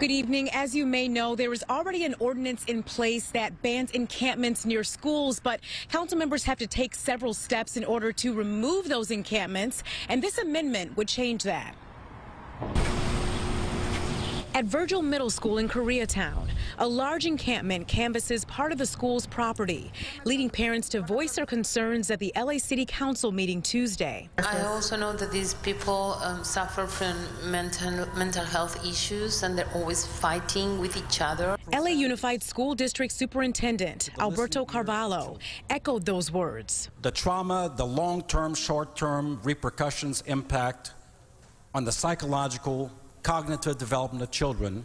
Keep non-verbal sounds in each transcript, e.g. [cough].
Good evening. As you may know, there is already an ordinance in place that bans encampments near schools, but council members have to take several steps in order to remove those encampments, and this amendment would change that. At Virgil Middle School in Koreatown, a large encampment canvasses part of the school's property, leading parents to voice their concerns at the LA City Council meeting Tuesday. I also know that these people um, suffer from mental mental health issues and they're always fighting with each other. LA Unified School District Superintendent Alberto Carvalho echoed those words. The trauma, the long term, short term repercussions impact on the psychological, cognitive development of children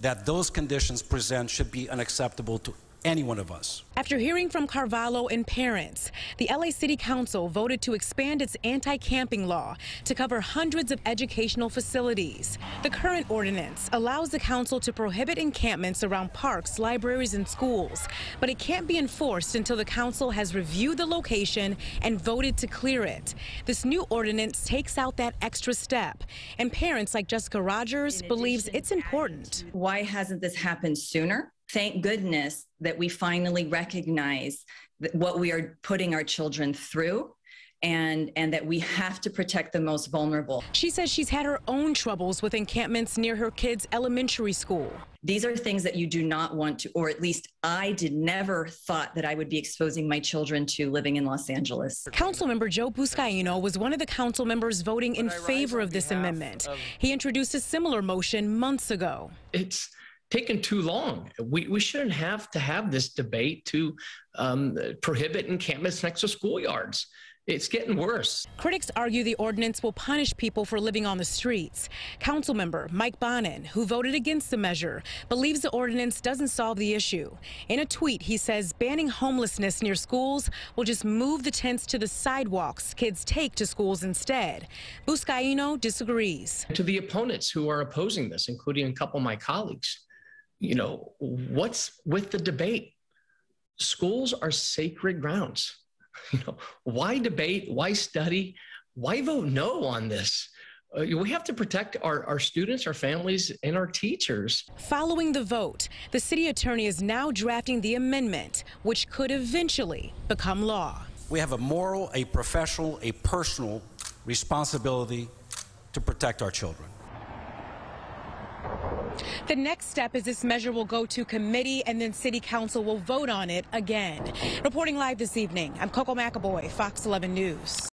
that those conditions present should be unacceptable to any one of us. After hearing from Carvalho and parents, the LA City Council voted to expand its anti-camping law to cover hundreds of educational facilities. The current ordinance allows the council to prohibit encampments around parks, libraries, and schools, but it can't be enforced until the council has reviewed the location and voted to clear it. This new ordinance takes out that extra step, and parents like Jessica Rogers believes it's important. Why hasn't this happened sooner? Thank goodness that we finally recognize what we are putting our children through and and that we have to protect the most vulnerable. She says she's had her own troubles with encampments near her kids' elementary school. These are things that you do not want to or at least I did never thought that I would be exposing my children to living in Los Angeles. Councilmember Joe Buscaino was one of the council members voting in favor of this amendment. Of he introduced a similar motion months ago. It's taken too long. We, we shouldn't have to have this debate to um, prohibit encampments next to schoolyards. It's getting worse. Critics argue the ordinance will punish people for living on the streets. Councilmember Mike Bonin, who voted against the measure, believes the ordinance doesn't solve the issue. In a tweet, he says banning homelessness near schools will just move the tents to the sidewalks kids take to schools instead. Buscaino disagrees. To the opponents who are opposing this, including a couple of my colleagues, you know, what's with the debate? Schools are sacred grounds. [laughs] You know, why debate? Why study? Why vote no on this? Uh, we have to protect our, our students, our families, and our teachers. Following the vote, the city attorney is now drafting the amendment, which could eventually become law. We have a moral, a professional, a personal responsibility to protect our children. The next step is this measure will go to committee and then city council will vote on it again. Reporting live this evening, I'm Coco McAvoy, Fox 11 News.